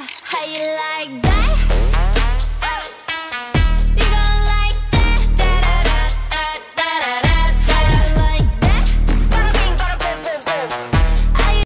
how you like that?